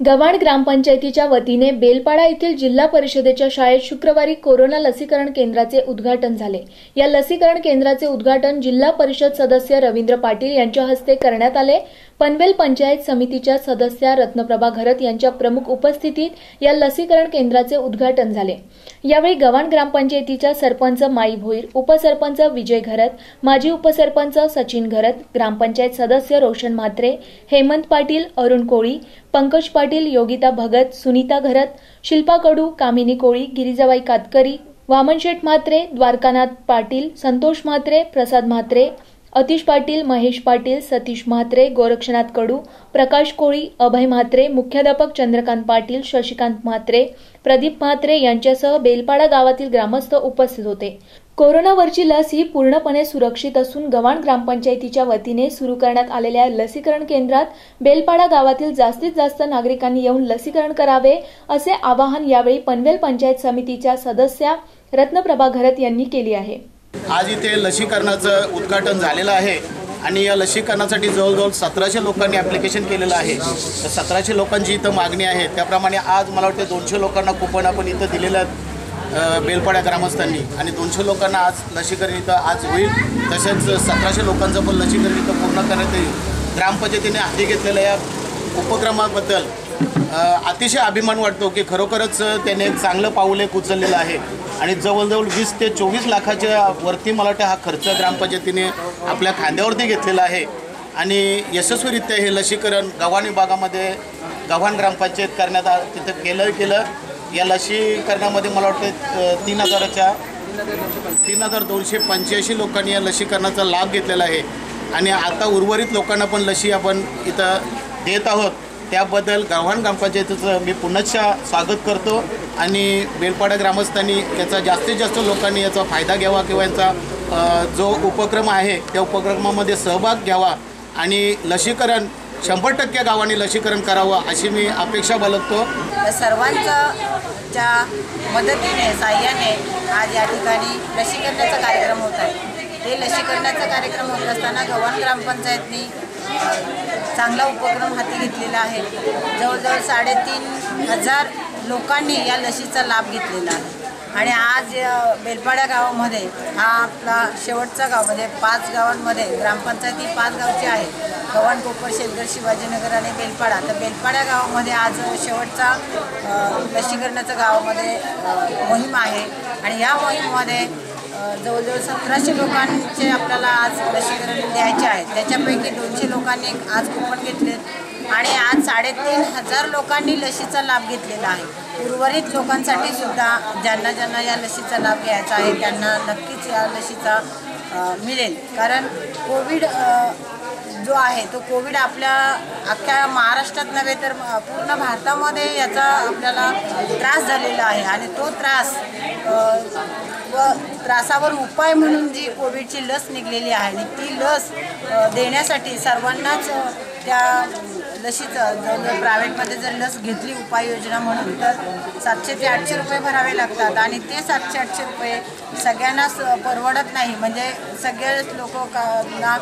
गव्हाण ग्रामपंचायतीच्या वतीने बेलपाडा येथील जिल्हा परिषदेच्या शाळेत शुक्रवारी कोरोना लसीकरण केंद्राचे उद्घाटन झाले. या लसीकरण केंद्राचे उद्घाटन जिल्हा परिषद सदस्य रवींद्र पाटील यांच्या हस्ते करण्यात आले. पनवेल पंचायत समितीच्या सदस्या रत्नप्रभा घरत यांच्या प्रमुख उपस्थितीत या लसीकरण केंद्राचे उद्घाटन झाले. यावेळी गव्हाण ग्रामपंचायतीच्या सरपंच माई भोईर उपसरपंच विजय घरत माजी उपसरपंच सचिन घरत ग्रामपंचायत सदस्य रोशन म्हात्रे हेमंत पाटील अरुण कोळी पंकज पाटील योगिता भगत सुनीता घरत शिल्पा कडू कामिनी कोळी गिरिजाबाई कातकरी वामनशेठ म्हात्रे द्वारकानाथ पाटील संतोष म्हात्रे प्रसाद म्हात्रे अतिश पाटील महेश पाटील सतीश म्हात्रे गोरक्षनाथ कडू प्रकाश कोळी अभय म्हात्रे मुख्याध्यापक चंद्रकांत पाटील शशिकांत म्हात्रे प्रदीप म्हात्रे यांच्यासह बेलपाडा गावातील ग्रामस्थ उपस्थित होते. कोरोनावरची लस ही पूर्णपणे सुरक्षित असून गव्हाण ग्रामपंचायतीच्या वतीने सुरू करण्यात आलेल्या लसीकरण केंद्रात बेलपाडा गावातील जास्तीत जास्त नागरिकांनी येऊन लसीकरण करावे असे आवाहन यावेळी पनवेल पंचायत समितीच्या सदस्या रत्नप्रभा घरत यांनी केली आहे. आज इथे लसीकरणाचं उद्घाटन झालेलं आहे आणि या लसीकरणासाठी जवळजवळ सतराशे लोकांनी ॲप्लिकेशन केलेलं आहे. तर सतराशे लोकांची इथं मागणी आहे. त्याप्रमाणे आज मला वाटते दोनशे लोकांना कुपन आपण इथं दिलेलं आहेत बेलपाड्या ग्रामस्थांनी. आणि दोनशे लोकांना आज लसीकरण इथं आज होईल. तसेच सतराशे लोकांचं पण लसीकरण इथं पूर्ण करण्यात येईल. ग्रामपंचायतीने हाती घेतलेल्या या उपक्रमाबद्दल अतिशय अभिमान वाटतो की खरोखरच त्याने एक चांगलं पाऊल एक उचललेलं आहे. आणि जवळजवळ वीस ते चोवीस लाखाच्या वरती मला वाटतं हा खर्च ग्रामपंचायतीने आपल्या खांद्यावरती घेतलेला आहे. आणि यशस्वीरित्या हे लसीकरण गव्हाण विभागामध्ये गव्हाण ग्रामपंचायत करण्यात आ तिथं केलं केलं. या लसीकरणामध्ये मला वाटतं तीन हजाराच्या तीन हजार दोनशे पंच्याऐंशी लोकांनी या लसीकरणाचा लाभ घेतलेला आहे. आणि आता उर्वरित लोकांना पण लसी आपण इथं देत आहोत. त्याबद्दल गव्हाण ग्रामपंचायतीचं मी पुनश्च स्वागत करतो आणि बेलपाडा ग्रामस्थांनी याचा जास्तीत जास्त लोकांनी याचा फायदा घ्यावा किंवा यांचा जो उपक्रम आहे त्या उपक्रमामध्ये सहभाग घ्यावा आणि लसीकरण शंभर टक्के गावांनी लसीकरण करावं अशी मी अपेक्षा बाळगतो. सर्वांच्या मदतीने साह्याने आज या ठिकाणी लसीकरणाचा कार्यक्रम होत आहे. हे लसीकरणाचा कार्यक्रम होत असताना गव्हाण ग्रामपंचायतनी चांगला उपक्रम हाती घेतलेला आहे. जवळजवळ साडेतीन हजार लोकांनी या लसीचा लाभ घेतलेला आहे. आणि आज बेलपाड्या गावामध्ये हा आपला शेवटचा गाव म्हणजे पाच गावांमध्ये ग्रामपंचायती पाच गावची आहे. गव्हाण कोपर शेलगर शिवाजीनगर आणि बेलपाडा. तर बेलपाड्या गावामध्ये आज शेवटचा लसीकरणाचा गावामध्ये मोहीम आहे. आणि या मोहीममध्ये जवळजवळ सतराशे लोकांचे आपल्याला आज लसीकरण द्यायचे आहे. त्याच्यापैकी दोनशे लोकांनी आज कुपन घेतले आणि आज साडेतीन हजार लोकांनी लसीचा लाभ घेतलेला आहे. उर्वरित लोकांसाठी सुद्धा ज्यांना ज्यांना या लसीचा लाभ घ्यायचा आहे त्यांना नक्कीच या लसीचा मिळेल. कारण कोविड जो आहे तो कोविड आपल्या अख्ख्या महाराष्ट्रात नव्हे तर पूर्ण भारतामध्ये याचा आपल्याला त्रास झालेला आहे. आणि तो त्रास व त्रासावर उपाय म्हणून जी कोविडची लस निघलेली आहे आणि ती लस देण्यासाठी सर्वांनाच त्या लशीचं जर प्रायव्हेटमध्ये जर लस घेतली उपाययोजना म्हणून तर सातशे ते आठशे रुपये भरावे लागतात. आणि ते सातशे आठशे रुपये सगळ्यांनाच परवडत नाही. म्हणजे सगळेच लोक का ना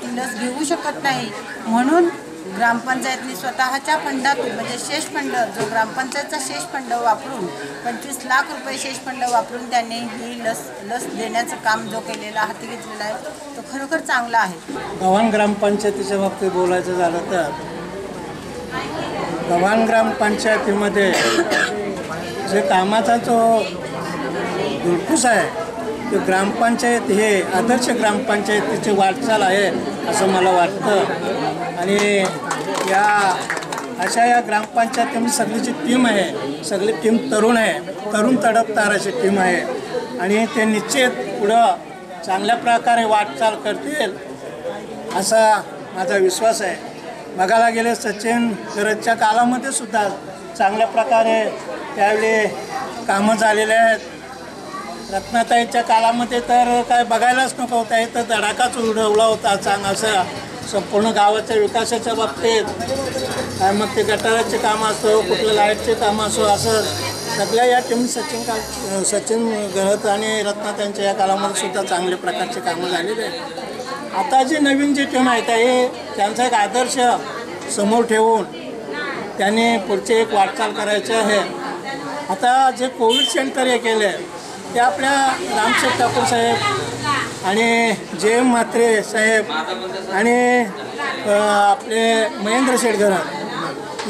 ती लस घेऊ शकत नाही. म्हणून ग्रामपंचायतनी स्वतःच्या फंडातून म्हणजे शेष फंड जो ग्रामपंचायतचा शेष फंड वापरून पंचवीस लाख रुपये शेष फंड वापरून त्यांनी ही लस लस देण्याचं काम जो केलेला हाती घेतलेला आहे तो खरोखर चांगला आहे. गव्हाण ग्रामपंचायतीच्या बाबतीत बोलायचं झालं तर गव्हाण ग्रामपंचायतीमध्ये जे कामाचा जो धुडकूस आहे ग्रामपंचायत हे आदर्श ग्रामपंचायतीची वाटचाल आहे असं मला वाटतं. आणि या अशा या ग्रामपंचायतीमध्ये सगळी जी टीम आहे सगळी टीम तरुण आहे तरुण तडपतार अशी टीम आहे. आणि ते निश्चित पुढं चांगल्या प्रकारे वाटचाल करतील असा माझा विश्वास आहे. बघायला गेले सचिन गरजच्या कालामध्ये सुद्धा चांगल्या प्रकारे त्यावेळी कामं झालेले आहेत. रत्नाताईच्या काळामध्ये तर काय बघायलाच नको होता. तर धडाकाच उडवला होता चांग असं. संपूर्ण गावाच्या विकासाच्या बाबतीत. काय मग ते गटाराचे काम असो कुठलं लाईटचे काम असो असं सगळ्या या टीम सचिन का सचिन गहत आणि रत्नाताईंच्या या काळामध्ये सुद्धा चांगल्या प्रकारचे कामं झालेले आहेत. आता जी नवीन जी टीम आहेत हे त्यांचा एक आदर्श समोर ठेवून त्यांनी पुढचे एक वाटचाल करायची आहे. आता जे कोविड सेंटर हे केले ते आपल्या रामशेठ ठाकूर साहेब आणि जे एम म्हात्रे साहेब आणि आपले महेंद्र शेटघर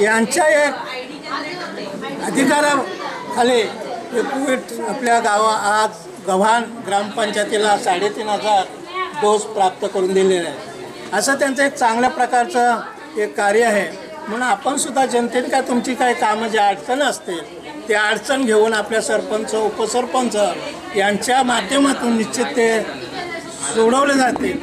यांच्या एक अधिकाराखाली हे आपल्या गावा आज गव्हाण ग्रामपंचायतीला साडेतीन हजार डोस प्राप्त करून दिलेले आहे असं त्यांचं एक चांगल्या प्रकारचं एक कार्य आहे. म्हणून आपणसुद्धा जनतेने काय तुमची काय कामं जी अडचण असतील ते अडचण घेऊन आपल्या सरपंच उपसरपंच यांच्या माध्यमातून निश्चित ते सोडवले जातील.